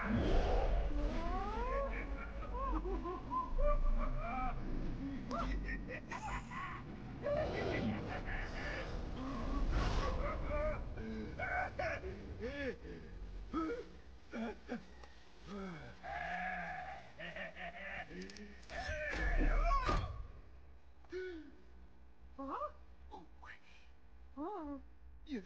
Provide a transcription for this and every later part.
어? 어? 어? 여기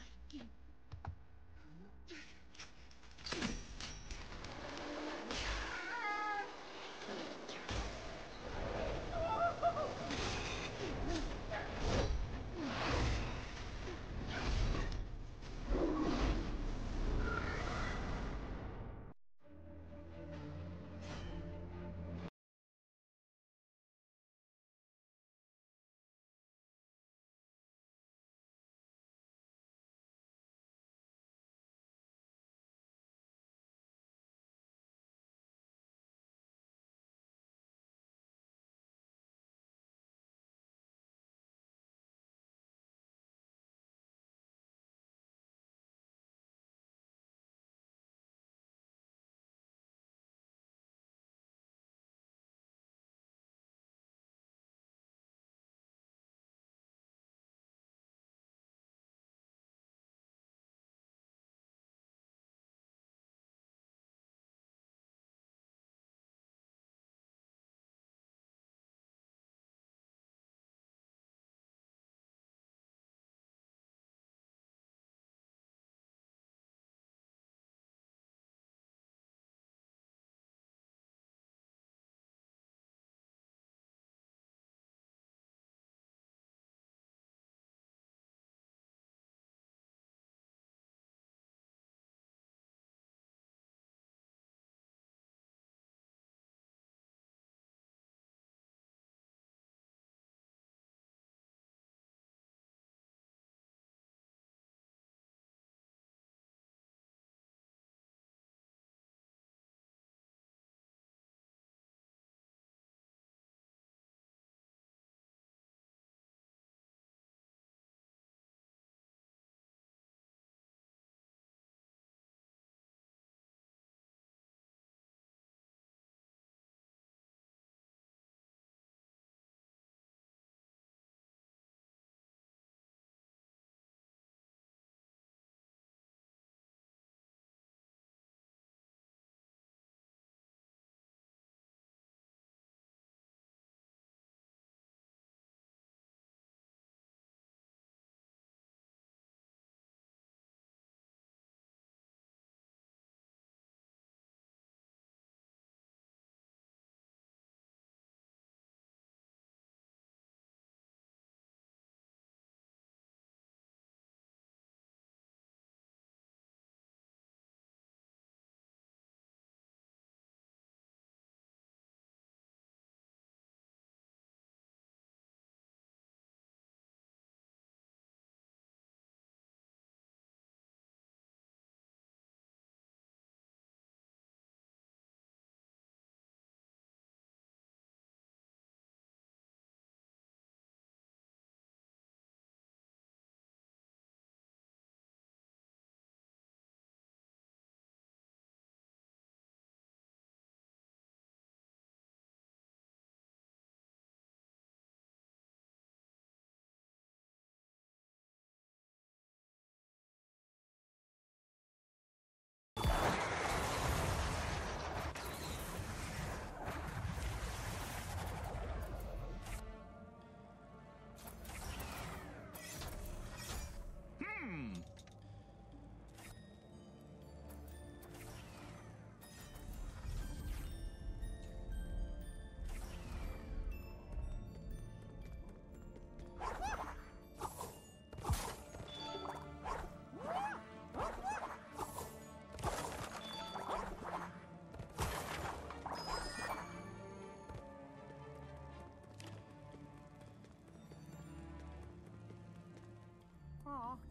Aww.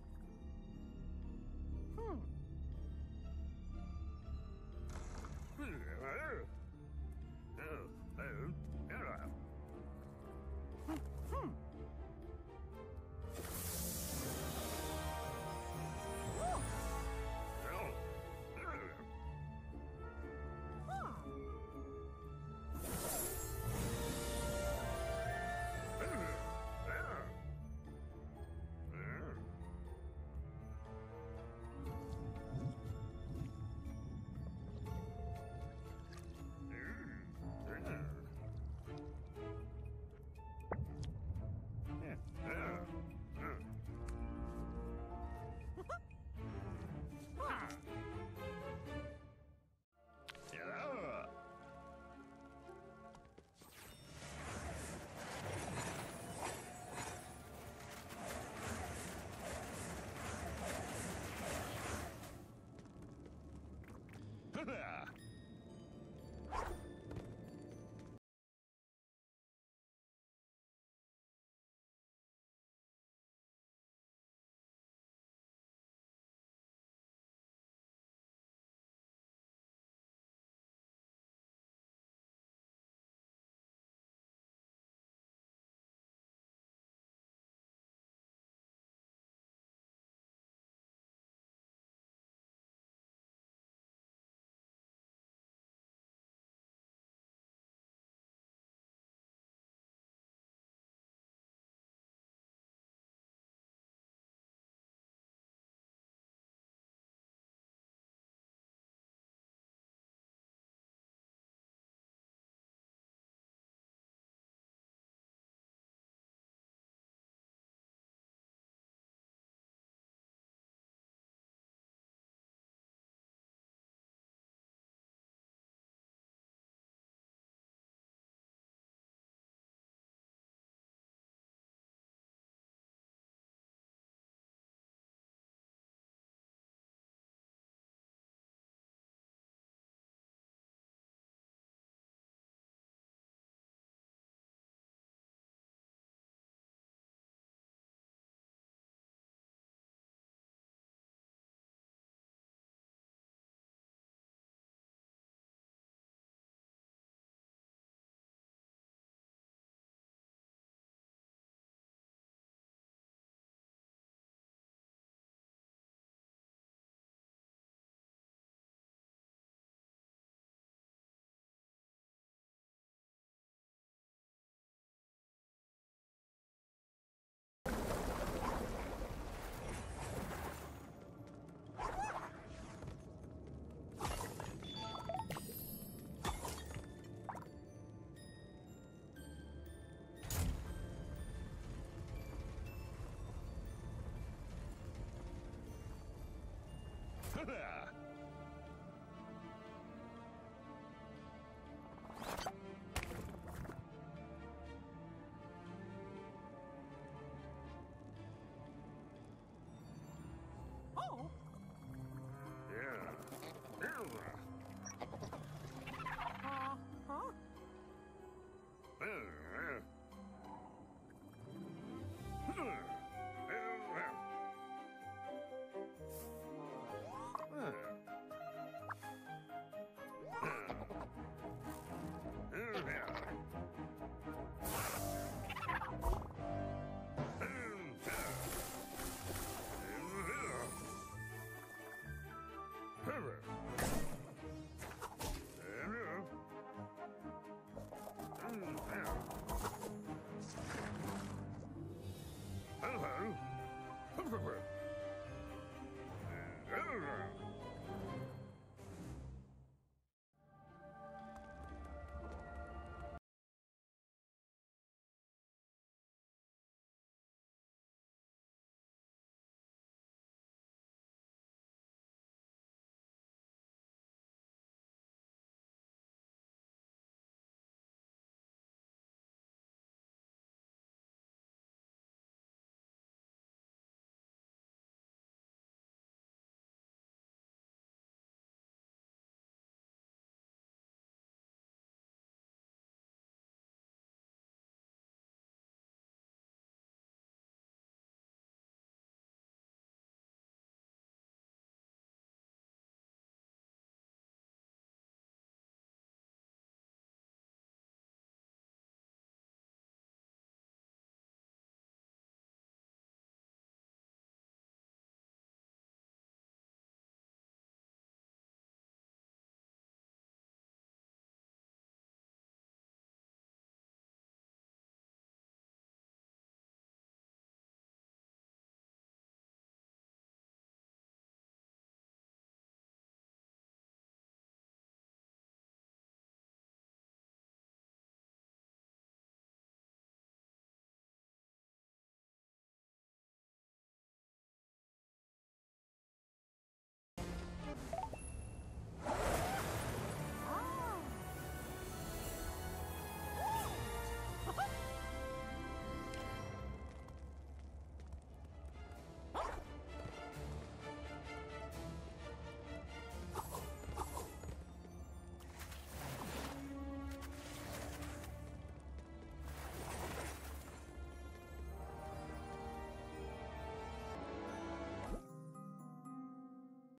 Ha